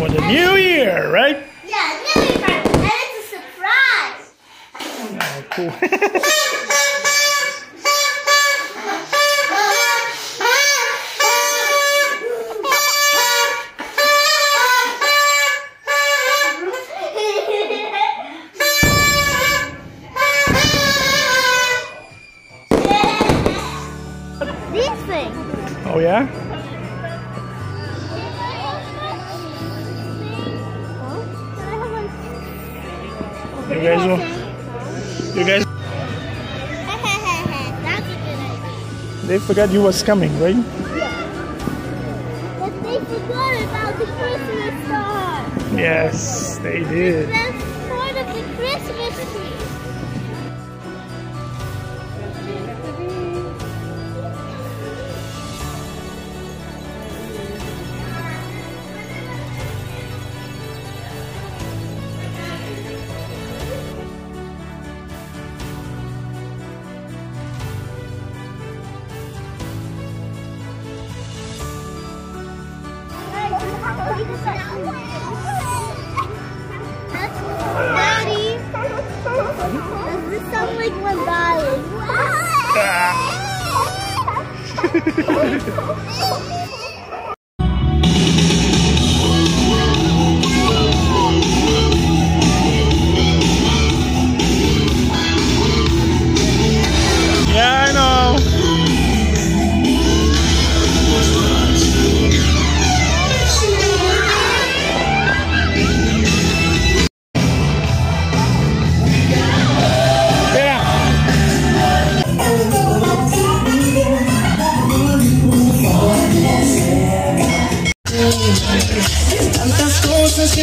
for the new year, right? Yeah, new year, and it's a surprise. Oh, cool. Oh yeah? You guys will. You guys. That's a good idea. They forgot you was coming, right? But they forgot about the Christmas star. Yes, they did. Daddy, this sound like dying?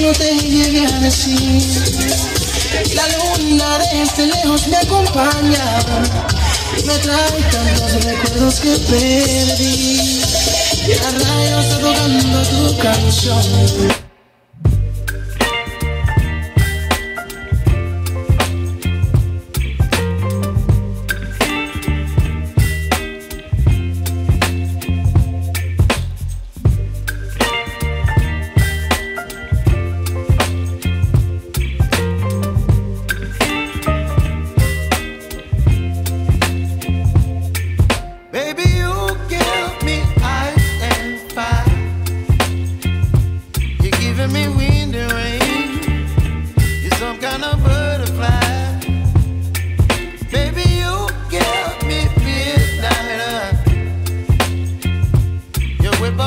No te llegué a decir. La luna desde lejos me acompaña. Me trae tantos recuerdos que perdí. Y a rayos adorando tu canción.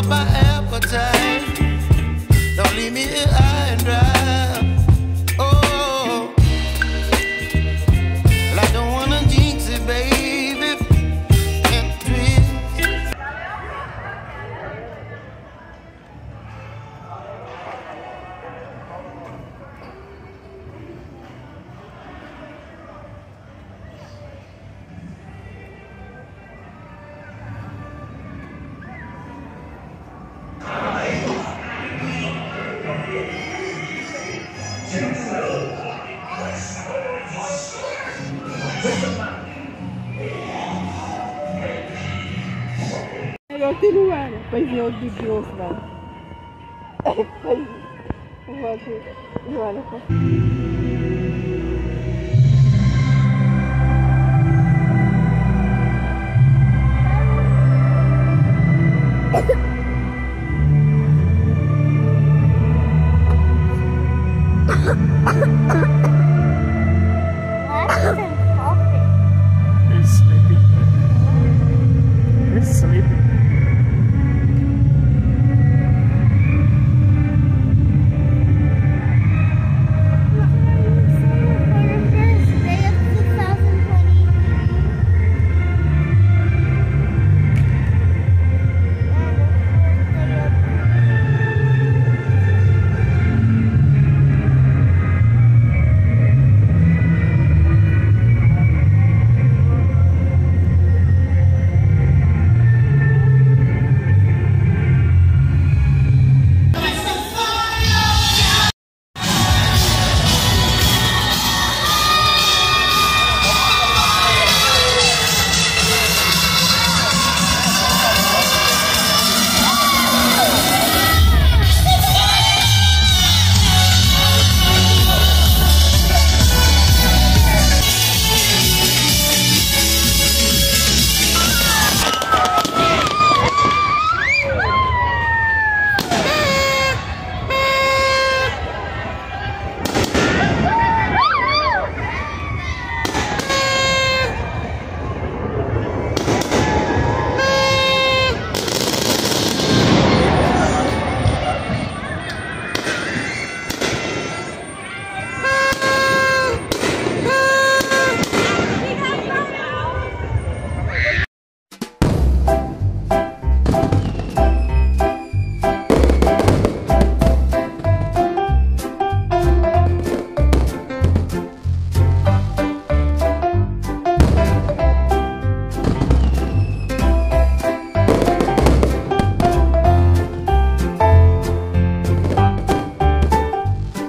My appetite. Melhor que não era, pois eu de grosso, velho. Pois que? era pra. Ter